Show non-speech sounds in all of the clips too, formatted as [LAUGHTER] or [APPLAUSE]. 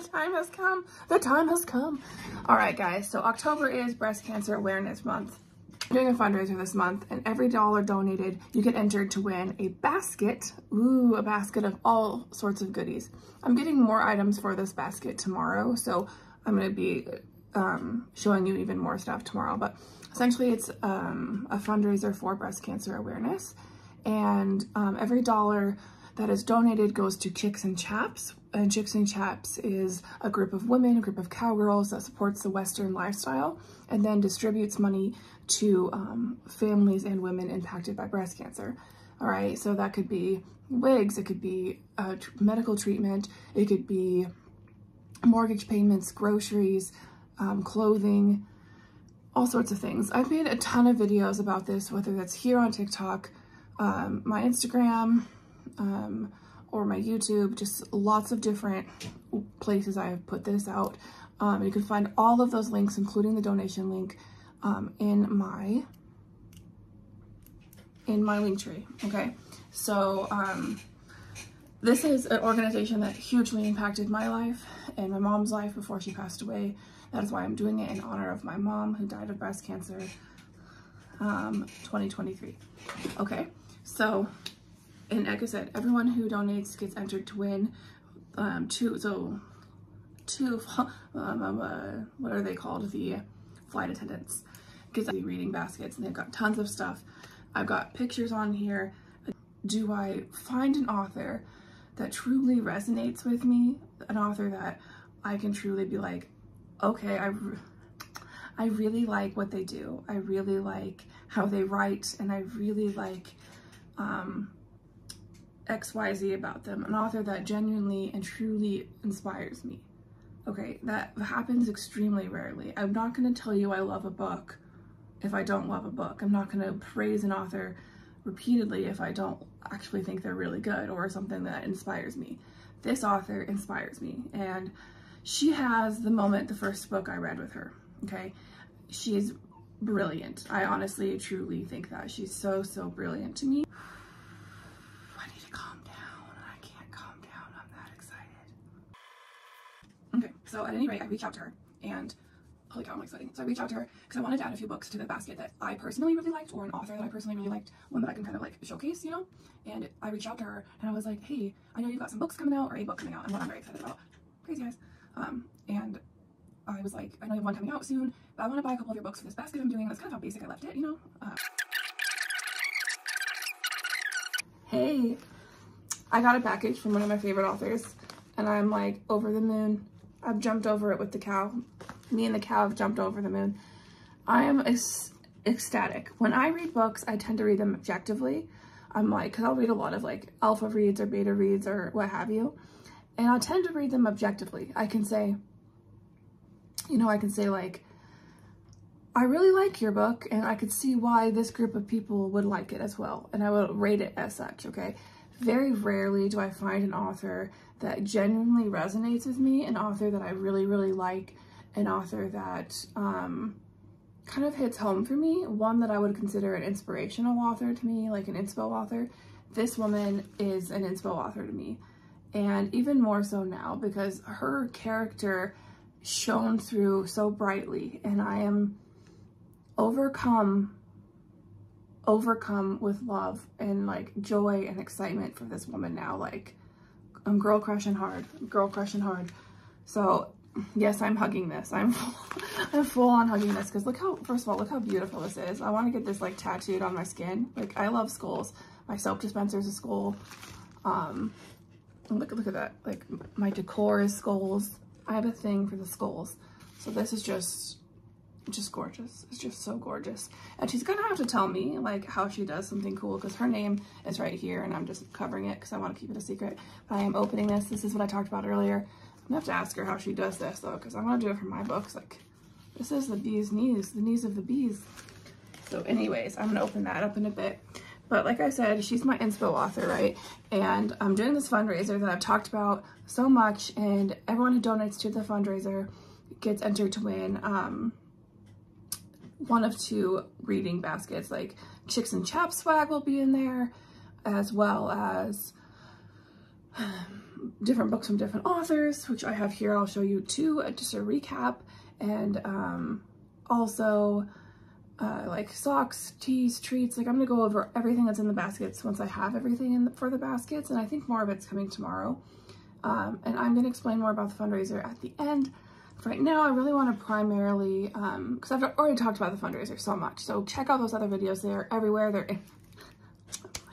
the time has come. The time has come. All right, guys. So October is Breast Cancer Awareness Month. Doing a fundraiser this month, and every dollar donated, you get entered to win a basket. Ooh, a basket of all sorts of goodies. I'm getting more items for this basket tomorrow, so I'm going to be um, showing you even more stuff tomorrow. But essentially, it's um, a fundraiser for breast cancer awareness, and um, every dollar that is donated goes to Chicks and Chaps. And Chicks and Chaps is a group of women, a group of cowgirls that supports the Western lifestyle and then distributes money to um, families and women impacted by breast cancer. All right, so that could be wigs, it could be uh, medical treatment, it could be mortgage payments, groceries, um, clothing, all sorts of things. I've made a ton of videos about this, whether that's here on TikTok, um, my Instagram, um, or my YouTube, just lots of different places I have put this out. Um, you can find all of those links, including the donation link, um, in my in my Linktree. Okay, so um, this is an organization that hugely impacted my life and my mom's life before she passed away. That is why I'm doing it in honor of my mom who died of breast cancer um, 2023. Okay, so and like I said, everyone who donates gets entered to win um, two, so two, [LAUGHS] um, um, uh, what are they called? The flight attendants. Gets the reading baskets and they've got tons of stuff. I've got pictures on here. Do I find an author that truly resonates with me? An author that I can truly be like, okay, I, I really like what they do. I really like how they write and I really like um, XYZ about them, an author that genuinely and truly inspires me. Okay, that happens extremely rarely. I'm not going to tell you I love a book if I don't love a book. I'm not going to praise an author repeatedly if I don't actually think they're really good or something that inspires me. This author inspires me and she has the moment the first book I read with her, okay? She's brilliant. I honestly, truly think that. She's so, so brilliant to me. So at any rate, I reached out to her and holy cow, I'm excited. So I reached out to her because I wanted to add a few books to the basket that I personally really liked or an author that I personally really liked, one that I can kind of like showcase, you know? And I reached out to her and I was like, hey, I know you've got some books coming out or a book coming out and what I'm very excited about. Crazy guys. Um, and I was like, I know you have one coming out soon, but I want to buy a couple of your books for this basket I'm doing. That's kind of how basic I left it, you know? Uh, hey, I got a package from one of my favorite authors and I'm like over the moon I've jumped over it with the cow. Me and the cow have jumped over the moon. I am ecstatic. When I read books, I tend to read them objectively. I'm like, because I'll read a lot of like alpha reads or beta reads or what have you. And I tend to read them objectively. I can say, you know, I can say like, I really like your book and I could see why this group of people would like it as well. And I will rate it as such, okay? Very rarely do I find an author that genuinely resonates with me, an author that I really, really like, an author that um, kind of hits home for me, one that I would consider an inspirational author to me, like an inspo author. This woman is an inspo author to me. And even more so now because her character shone through so brightly and I am overcome overcome with love and like joy and excitement for this woman now. Like I'm girl crushing hard, girl crushing hard. So yes, I'm hugging this. I'm full, [LAUGHS] I'm full on hugging this because look how, first of all, look how beautiful this is. I want to get this like tattooed on my skin. Like I love skulls. My soap dispenser is a skull. Um, look, look at that. Like my decor is skulls. I have a thing for the skulls. So this is just just gorgeous. It's just so gorgeous. And she's gonna have to tell me like how she does something cool because her name is right here and I'm just covering it because I want to keep it a secret. But I am opening this. This is what I talked about earlier. I'm gonna have to ask her how she does this though because I want to do it for my books. Like this is the bee's knees, the knees of the bees. So anyways, I'm gonna open that up in a bit. But like I said, she's my inspo author, right? And I'm doing this fundraiser that I've talked about so much and everyone who donates to the fundraiser gets entered to win um, one of two reading baskets, like Chicks and Chap swag will be in there, as well as [SIGHS] different books from different authors, which I have here. I'll show you two, uh, just a recap, and um, also uh, like socks, teas, treats. Like I'm gonna go over everything that's in the baskets once I have everything in the, for the baskets, and I think more of it's coming tomorrow. Um, and I'm gonna explain more about the fundraiser at the end. Right now, I really want to primarily, because um, I've already talked about the fundraiser so much. So check out those other videos. They're everywhere. They're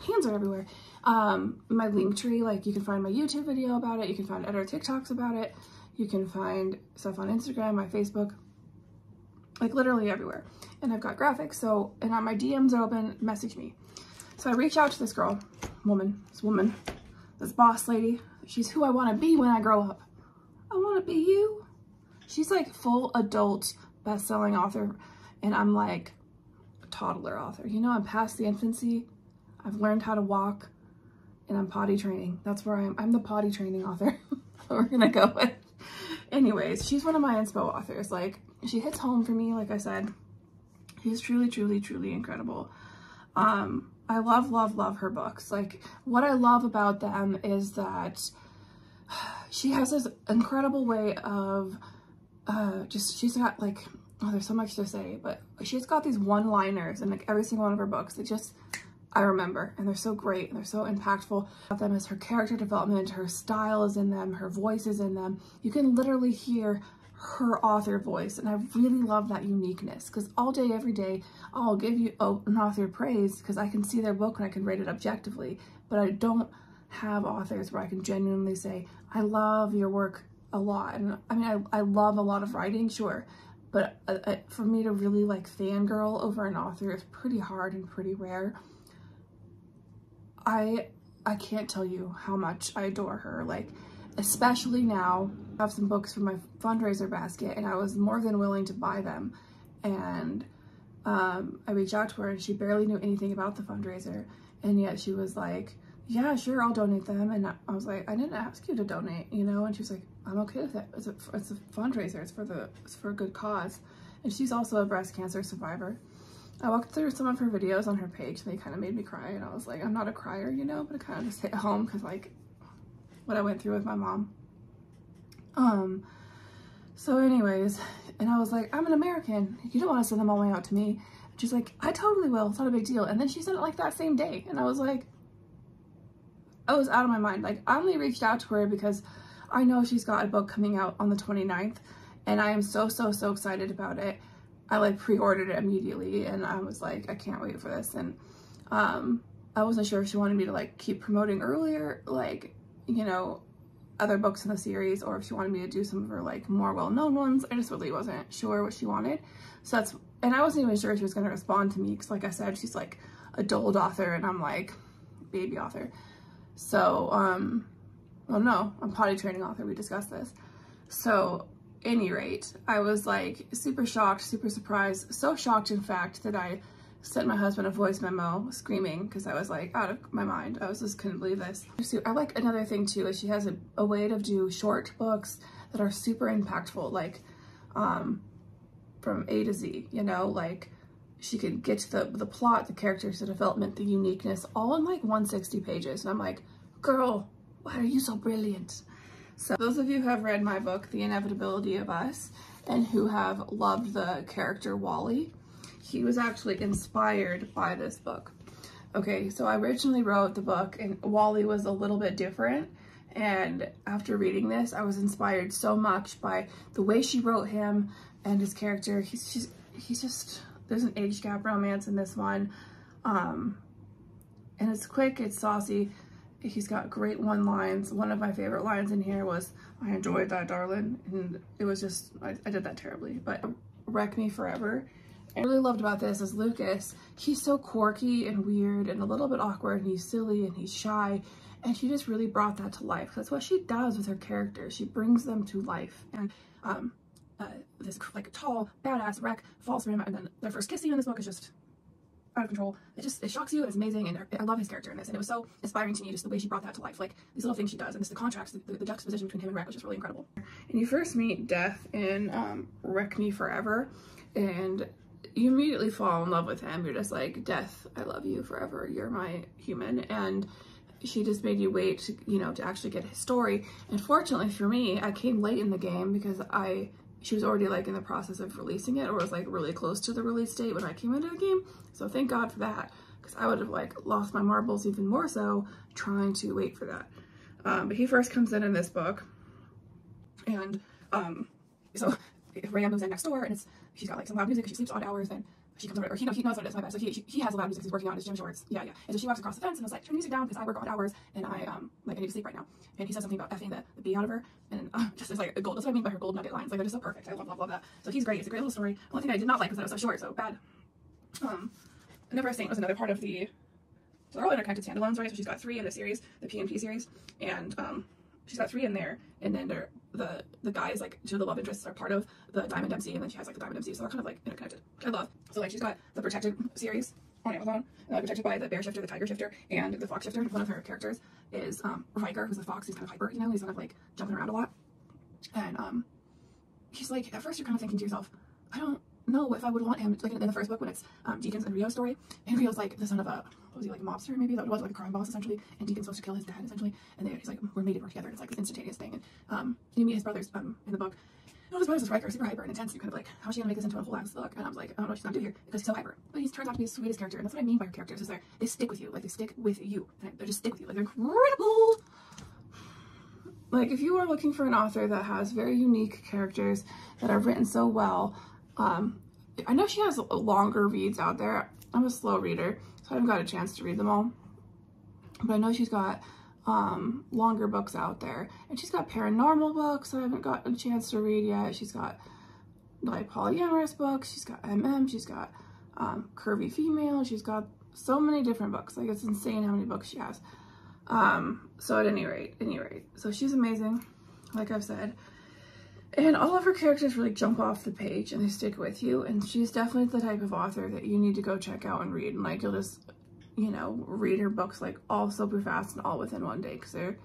hands are everywhere. Um, my Linktree, like you can find my YouTube video about it. You can find other TikToks about it. You can find stuff on Instagram, my Facebook, like literally everywhere. And I've got graphics. So, and on my DMs are open, message me. So I reach out to this girl, woman, this woman, this boss lady. She's who I want to be when I grow up. I want to be you. She's like full adult best-selling author. And I'm like a toddler author. You know, I'm past the infancy. I've learned how to walk and I'm potty training. That's where I am. I'm the potty training author. [LAUGHS] we're gonna go with. Anyways, she's one of my inspo authors. Like, she hits home for me, like I said. She's truly, truly, truly incredible. Um, I love, love, love her books. Like, what I love about them is that [SIGHS] she has this incredible way of uh, just, she's got like, oh, there's so much to say, but she's got these one-liners in like every single one of her books that just I remember and they're so great and they're so impactful. About them is her character development, her style is in them, her voice is in them. You can literally hear her author voice and I really love that uniqueness because all day every day I'll give you an author praise because I can see their book and I can rate it objectively but I don't have authors where I can genuinely say I love your work a lot and I mean I, I love a lot of writing sure but uh, uh, for me to really like fangirl over an author is pretty hard and pretty rare I I can't tell you how much I adore her. Like, especially now, I have some books from my fundraiser basket and I was more than willing to buy them. And um, I reached out to her and she barely knew anything about the fundraiser. And yet she was like, yeah, sure, I'll donate them. And I was like, I didn't ask you to donate, you know? And she was like, I'm okay with it. It's a, it's a fundraiser. It's for the, it's for a good cause. And she's also a breast cancer survivor. I walked through some of her videos on her page and they kind of made me cry and I was like, I'm not a crier, you know, but it kind of just hit home because like what I went through with my mom. Um, so anyways, and I was like, I'm an American. You don't want to send them all the way out to me. And she's like, I totally will. It's not a big deal. And then she sent it like that same day. And I was like, I was out of my mind. Like I only reached out to her because I know she's got a book coming out on the 29th and I am so, so, so excited about it. I like pre-ordered it immediately and I was like, I can't wait for this. And um, I wasn't sure if she wanted me to like keep promoting earlier, like, you know, other books in the series or if she wanted me to do some of her like more well-known ones. I just really wasn't sure what she wanted. So that's, and I wasn't even sure she was going to respond to me because like I said, she's like a adult author and I'm like baby author. So, um, well, no, I'm potty training author. We discussed this. So any rate, I was like super shocked, super surprised, so shocked in fact that I sent my husband a voice memo screaming because I was like out of my mind. I was just couldn't believe this. I like another thing too is she has a, a way to do short books that are super impactful, like um, from A to Z, you know, like she could get to the, the plot, the characters, the development, the uniqueness, all in like 160 pages. And I'm like, girl, why are you so brilliant? So those of you who have read my book, The Inevitability of Us, and who have loved the character Wally, he was actually inspired by this book. Okay, so I originally wrote the book and Wally was a little bit different. And after reading this, I was inspired so much by the way she wrote him and his character. He's just, he's just, there's an age gap romance in this one. Um, and it's quick, it's saucy, he's got great one lines. One of my favorite lines in here was, I enjoyed that, darling. And it was just, I, I did that terribly, but Wreck Me Forever. I really loved about this is Lucas, he's so quirky and weird and a little bit awkward and he's silly and he's shy. And she just really brought that to life. That's what she does with her characters. She brings them to life. And um, uh, this like tall, badass wreck falls for him and then their first kissing in this book is just out of control. It just, it shocks you. It's amazing. And I love his character in this. And it was so inspiring to me, just the way she brought that to life. Like these little things she does and just the contrast, the, the juxtaposition between him and Wreck was just really incredible. And you first meet Death in um, Wreck Me Forever. And you immediately fall in love with him. You're just like, Death, I love you forever. You're my human. And she just made you wait, to, you know, to actually get his story. And fortunately for me, I came late in the game because I she was already like in the process of releasing it or was like really close to the release date when I came into the game. So thank God for that because I would have like lost my marbles even more so trying to wait for that. Um, but he first comes in in this book and um, so Ram moves in next door and it's she's got like some loud music she sleeps odd hours and she comes over, or he, knows, he knows what it is, my bad. So he, he has a loud music he's working on his gym shorts. Yeah, yeah. And so she walks across the fence and was like, turn the music down because I work odd hours and I, um, like, I need to sleep right now. And he says something about effing the, the bee out of her. And uh, [LAUGHS] just like a gold. That's what I mean by her gold nugget lines. Like, they're just so perfect. I love, love, love that. So he's great. It's a great little story. The only thing I did not like was that it was so short, so bad. Um, Never Saint was another part of the, so they're all interconnected standalones, right? So she's got three in the series, the PNP series. And, um, she's got three in there, and then they're, the the guys like two of the love interests are part of the Diamond MC, and then she has like the Diamond MC, so they're kind of like interconnected. I love. So like she's got the Protected series on Amazon, uh, protected by the Bear Shifter, the Tiger Shifter, and the Fox Shifter. One of her characters is um, Riker, who's a fox. He's kind of hyper, you know. He's kind of like jumping around a lot, and um, he's like at first you're kind of thinking to yourself, I don't know if I would want him like in, the first book when it's um, Deacon's and Rio's story. And Rio's like the son of a what was he like a mobster maybe that was like a crime boss essentially, and Deacon's supposed to kill his dad essentially, and they, he's like we're made to work together. And it's like this instantaneous thing. And um, you meet his brothers um in the book. You know, his brothers is Riker, super hyper and intense. You're kind of like, how's she gonna make this into a whole ass book? And I was like, I don't know what she's gonna do here because he's so hyper. But he turns out to be the sweetest character, and that's what I mean by her characters is they they stick with you, like they stick with you, they just stick with you, like they're incredible. Like if you are looking for an author that has very unique characters that are written so well, um, I know she has longer reads out there. I'm a slow reader, so I haven't got a chance to read them all. But I know she's got um, longer books out there. And she's got paranormal books I haven't got a chance to read yet. She's got like polyamorous books. She's got MM. She's got um, curvy female. She's got so many different books. Like it's insane how many books she has. Um, so at any rate, any rate, so she's amazing, like I've said. And all of her characters really jump off the page and they stick with you. And she's definitely the type of author that you need to go check out and read. And like, you'll just, you know, read her books like all super fast and all within one day because they're,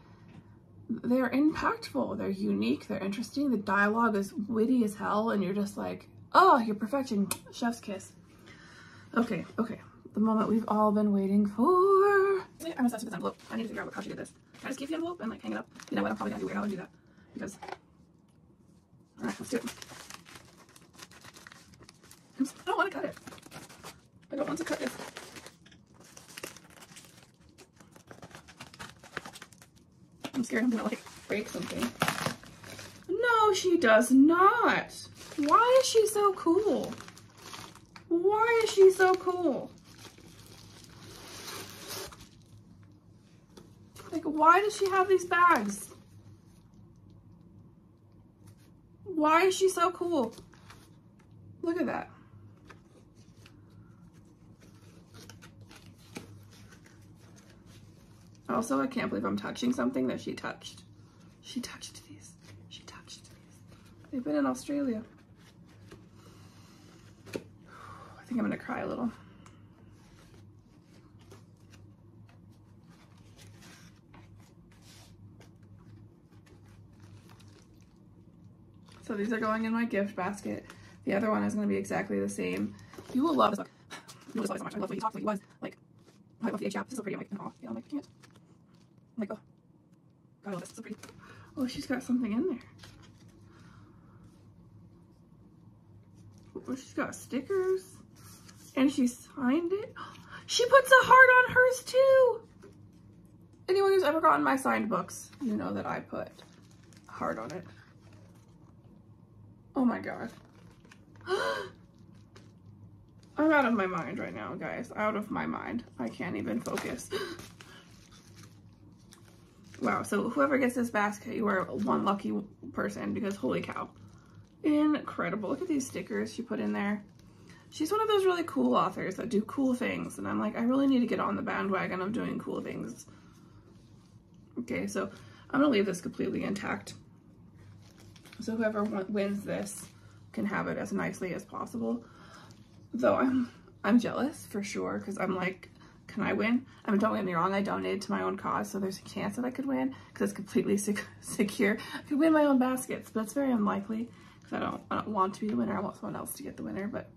they're impactful. They're unique. They're interesting. The dialogue is witty as hell. And you're just like, oh, you're perfection. Chef's kiss. Okay, okay. The moment we've all been waiting for. I'm obsessed with this envelope. I need to figure out how she did this. Can I just keep the envelope and like hang it up? You know what? I'm probably gonna do weird how I do that because all right, let's do it. I don't want to cut it. I don't want to cut this. I'm scared I'm gonna like break something. No, she does not. Why is she so cool? Why is she so cool? Like, why does she have these bags? Why is she so cool? Look at that. Also, I can't believe I'm touching something that she touched. She touched these. She touched these. They've been in Australia. [SIGHS] I think I'm gonna cry a little. So these are going in my gift basket. The other one is going to be exactly the same. You will love this book. You will love it so much. I love what he talks like he was. Like, I love the H chap. This is so pretty. I'm like, oh, yeah, I'm like, I can't. I'm like, oh. God, I love this. It's so pretty. Oh, she's got something in there. Oh, she's got stickers. And she signed it. [GASPS] She puts a heart on hers too. Anyone who's ever gotten my signed books, you know that I put a heart on it. Oh my god. [GASPS] I'm out of my mind right now, guys. Out of my mind. I can't even focus. [GASPS] wow, so whoever gets this basket, you are one lucky person because holy cow. Incredible. Look at these stickers she put in there. She's one of those really cool authors that do cool things. And I'm like, I really need to get on the bandwagon of doing cool things. Okay, so I'm to leave this completely intact. So whoever wins this can have it as nicely as possible. Though I'm I'm jealous for sure because I'm like, can I win? I mean, don't get me wrong, I donated to my own cause, so there's a chance that I could win because it's completely sec [LAUGHS] secure. I could win my own baskets, but it's very unlikely because I don't, I don't want to be the winner. I want someone else to get the winner, but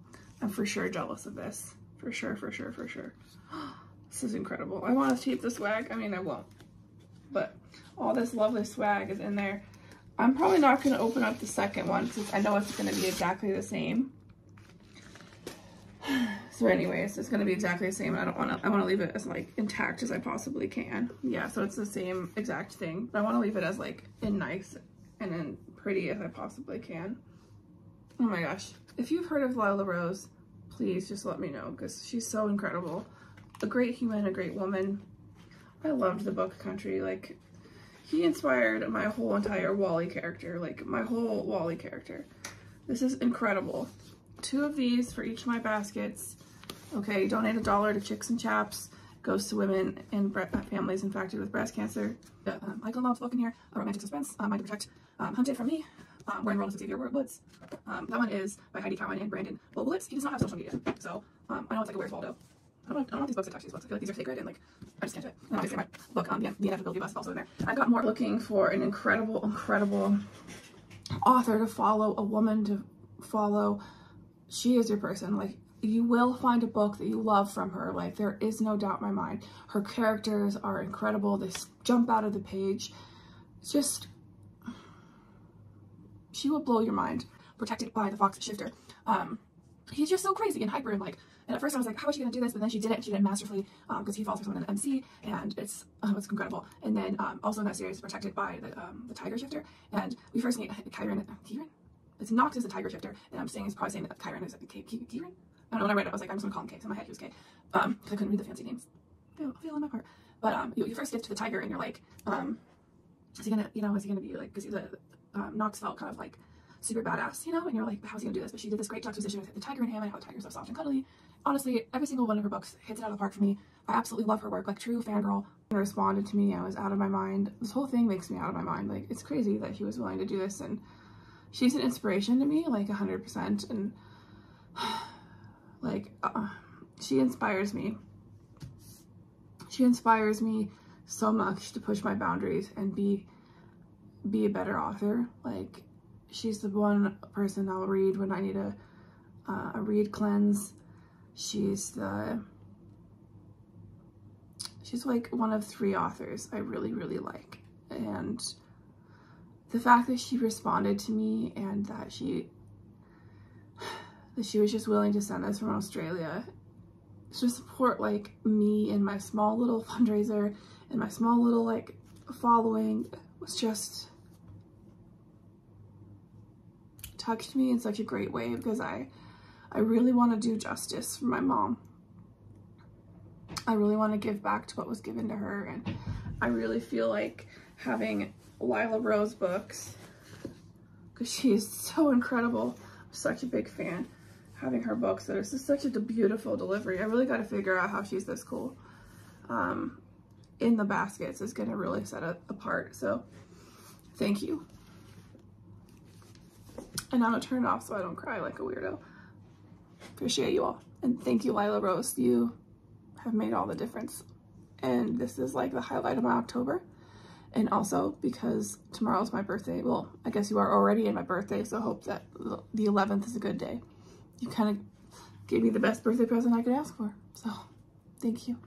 I'm for sure jealous of this. For sure, for sure, for sure. [GASPS] This is incredible. I want to keep the swag. I mean, I won't. But all this lovely swag is in there. I'm probably not going to open up the second one since I know it's going to be exactly the same. [SIGHS] So anyways, it's going to be exactly the same. I don't want to, I want to leave it as like intact as I possibly can. Yeah, so it's the same exact thing. But I want to leave it as like in nice and in pretty as I possibly can. Oh my gosh. If you've heard of Lila Rose, please just let me know because she's so incredible. A great human, a great woman. I loved the book Country. Like, he inspired my whole entire Wally character. Like, my whole Wally character. This is incredible. Two of these for each of my baskets. Okay, donate a dollar to Chicks and Chaps. Goes to women and uh, families infected with breast cancer. Uh, Michael Love's book in here, A Romantic Suspense, uh, Mind to Protect, um, Hunted from Me, um, We're Enrolled with Xavier Woods. Um, that one is by Heidi Cowan and Brandon Bobolitz. He does not have social media, so um, I know it's like a Where's Waldo. I don't, I don't if these books attach these books. I feel like these are sacred and like, I just can't do it. And obviously my book, um, the, Inevitability of Us is also in there. I got more looking for an incredible, incredible author to follow, a woman to follow. She is your person. Like, you will find a book that you love from her. Like, there is no doubt in my mind. Her characters are incredible. They jump out of the page. It's just, she will blow your mind. Protected by the Fox Shifter. Um, he's just so crazy and hyper and like, and at first I was like, how is she gonna do this? But then she did it and she did it masterfully because um, he falls for someone in MC and it's um, it's incredible. And then um, also in that series, protected by the, um, the Tiger Shifter. And we first meet Kyron, uh, Kyron? It's Nox is the Tiger Shifter. And I'm saying, it's probably saying that Kyron is K Kyron? I don't know, when I read it, I was like, I'm just gonna call him K. So in my head, he was K. Um, because I couldn't read the fancy names. Feel, feel in my part. But um, you, you first get to the Tiger and you're like, um, is he gonna, you know, is he gonna be like, because the um, Nox felt kind of like super badass, you know, and you're like, how's he gonna do this? But she did this great juxtaposition with the tiger and him and how the tiger's so soft and cuddly. Honestly, every single one of her books hits it out of the park for me. I absolutely love her work, like true fangirl. He responded to me, I was out of my mind. This whole thing makes me out of my mind. Like, it's crazy that he was willing to do this, and she's an inspiration to me, like 100%, and [SIGHS] like, uh, she inspires me. She inspires me so much to push my boundaries and be be a better author. Like, she's the one person I'll read when I need a, uh, a read cleanse. She's the, she's like one of three authors I really, really like. And the fact that she responded to me and that she, that she was just willing to send this from Australia to support like me and my small little fundraiser and my small little like following was just touched me in such a great way because I, I really want to do justice for my mom. I really want to give back to what was given to her and I really feel like having Lila Rose books because she is so incredible. I'm such a big fan. Having her books that is just such a beautiful delivery. I really got to figure out how she's this cool. Um, in the baskets is going to really set it apart. So thank you. And I'm gonna turn it off so I don't cry like a weirdo. Appreciate you all. And thank you, Lila Rose. You have made all the difference. And this is like the highlight of my October. And also because tomorrow's my birthday. Well, I guess you are already in my birthday, so I hope that the 11th is a good day. You kind of gave me the best birthday present I could ask for. So, thank you.